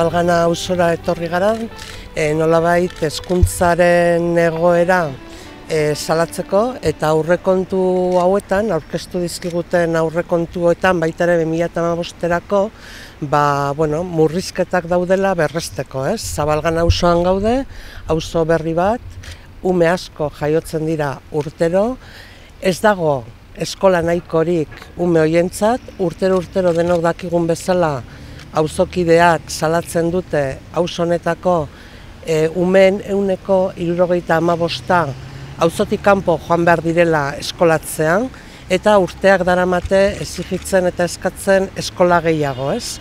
zabalgana ausora etorri gara, e, nolabait hezkuntzaren egoera e, salatzeko eta aurrekontu hauetan, aurkeztu dizkiguten aurrekontuetan baita ere 2015erako, ba, bueno, murrizketak daudela berresteko, ez? Zabalgan auzoan gaude, auzo berri bat, ume asko jaiotzen dira urtero, ez dago eskola nahikorik ume hoientzat, urtero urtero denok dakigun bezala auzokideak salatzen dute auzo honetako e, umen euneko irurogeita amabosta auzotik kanpo joan behar direla eskolatzean, eta urteak daramate ezigitzen eta eskatzen eskola gehiago, ez?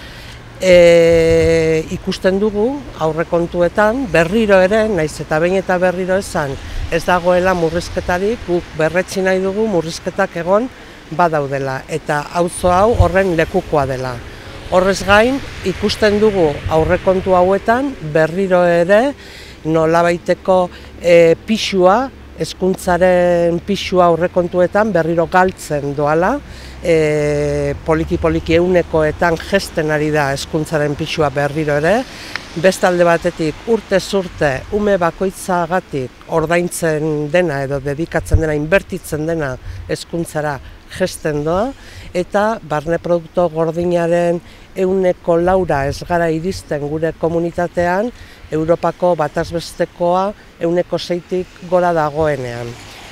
E, ikusten dugu aurrekontuetan berriro ere, naiz eta behin eta berriro esan, ez dagoela murrizketarik, guk berretsi nahi dugu murrizketak egon badaudela eta auzo hau horren lekukoa dela. Horrez gain, ikusten dugu aurrekontu hauetan berriro ere nolabaiteko e, pixua hezkuntzaren pisua aurrekontuetan berriro galtzen doala, e, poliki poliki eunekoetan gesten ari da hezkuntzaren pisua berriro ere, bestalde batetik urte zurte ume bakoitzagatik ordaintzen dena edo dedikatzen dena, inbertitzen dena hezkuntzara gesten doa, eta barne produkto gordinaren euneko laura ez gara iristen gure komunitatean, Europako batazbestekoa euneko zeitik gora dagoenean.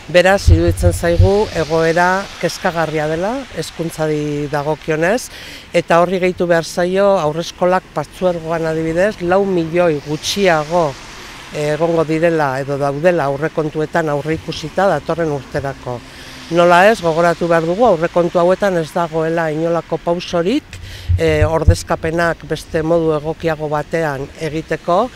Beraz, iruditzen zaigu egoera kezkagarria dela, hezkuntzari dagokionez, eta horri gehitu behar zaio aurrezkolak patzuergoan adibidez, lau milioi gutxiago egongo direla edo daudela aurrekontuetan aurre ikusita datorren urterako. Nola ez, gogoratu behar dugu, aurrekontu hauetan ez dagoela inolako pausorik, e, ordezkapenak beste modu egokiago batean egiteko,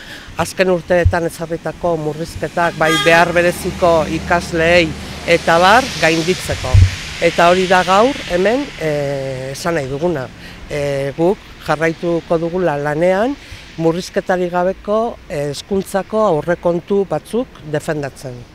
azken urteetan ezarritako murrizketak bai behar bereziko ikasleei eta bar gainditzeko. Eta hori da gaur hemen e, esan nahi duguna. E, guk jarraituko dugula lanean murrizketari gabeko hezkuntzako aurrekontu batzuk defendatzen.